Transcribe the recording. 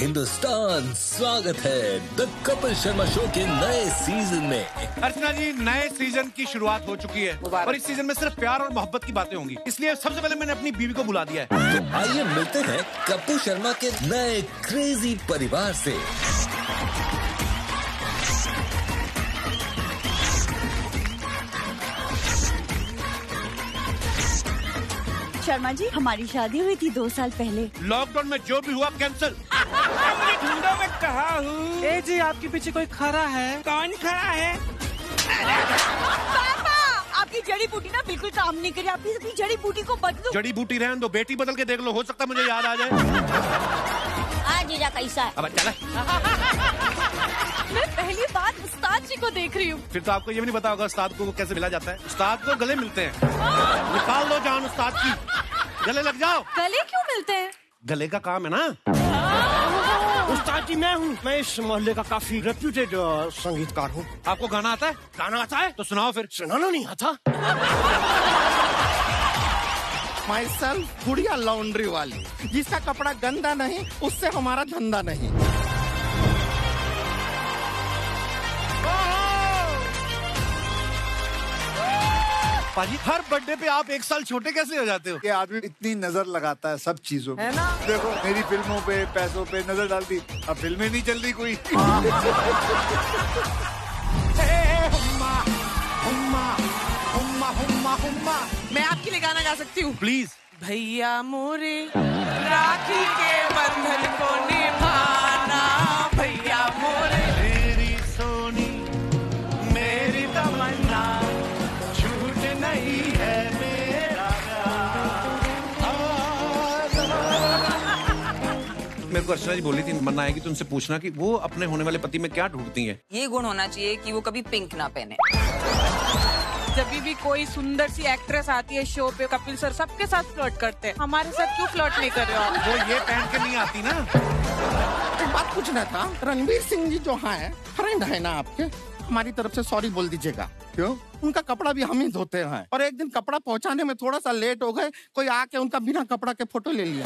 हिंदुस्तान स्वागत है the Kapil Sharma show के नए सीज़न में। अर्चना जी नए सीज़न की शुरुआत हो चुकी है और इस सीज़न में सिर्फ़ प्यार और मोहब्बत की बातें होंगी। इसलिए सबसे पहले मैंने अपनी बीवी को बुला दिया है। तो आइए मिलते हैं कपिल शर्मा के नए क्रेजी परिवार से। शर्मा जी हमारी शादी हुई थी दो साल पहले। लॉकडाउन में जो भी हुआ कैंसिल ढूंढो मैं कहा हूँ? ए जी आपके पीछे कोई खड़ा है? कौन खड़ा है? पापा आपकी जड़ी बूटी ना बिल्कुल काम नहीं करी। आप अपनी जड़ी बूटी को बदलो। जड़ी बूटी रहने दो बेटी बदल के देख लो हो सकता है मुझे याद आ जाए। आज जीजा कैसा है। अब चला मैं पहली बार उस्ताद जी को देख रही हूँ। फिर तो आपको ये भी नहीं पता होगा उस्ताद को कैसे मिला जाता है। उस्ताद को गले मिलते हैं। निकाल दो जान उस्ताद की। गले लग जाओ। गले क्यों मिलते हैं? गले का काम है ना? उस्ताद जी मैं हूँ। मैं इस मोहल्ले का काफ़ी रेप्यूटेड संगीतकार हूँ। आपको गाना आता है? गाना आता है? तो सुनाओ फिर। सुनाना नहीं आता। माई सेल्फ गुड़िया लॉन्ड्री वाली। जिसका कपड़ा गंदा नहीं उससे हमारा धंधा नहीं। पाजी हर बर्थडे पे आप एक साल छोटे कैसे हो जाते हो? ये आदमी इतनी नज़र लगाता है सब चीज़ों में देखो मेरी फ़िल्मों पे पैसों पे नज़र डाल दी अब फ़िल्में नहीं चल रही कोई। हुम्मा हुम्मा हुम्मा हुम्मा मैं आपके लिए गाना गा सकती हूँ। प्लीज़ भैया मोरे राखी मेरे को अर्चना जी बोली थी मन्ना आएगी तो उनसे पूछना कि वो अपने होने वाले पति में क्या ढूंढती हैं। ये गुण होना चाहिए कि वो कभी पिंक ना पहने। जब भी कोई सुंदर सी एक्ट्रेस आती है शो पे कपिल सर सबके साथ फ्लर्ट करते हैं। हमारे साथ क्यों फ्लर्ट नहीं कर रहे हो आप? वो ये पहन के नहीं आती ना। एक बात पूछना था। रणवीर सिंह जी जो हाँ है फ्रेंड है ना आपके? हमारी तरफ़ से सॉरी बोल दीजिएगा। क्यों उनका कपड़ा भी हम ही धोते हैं। और एक दिन कपड़ा पहुँचाने में थोड़ा सा लेट हो गए, कोई आके उनका बिना कपड़ा के फ़ोटो ले लिया।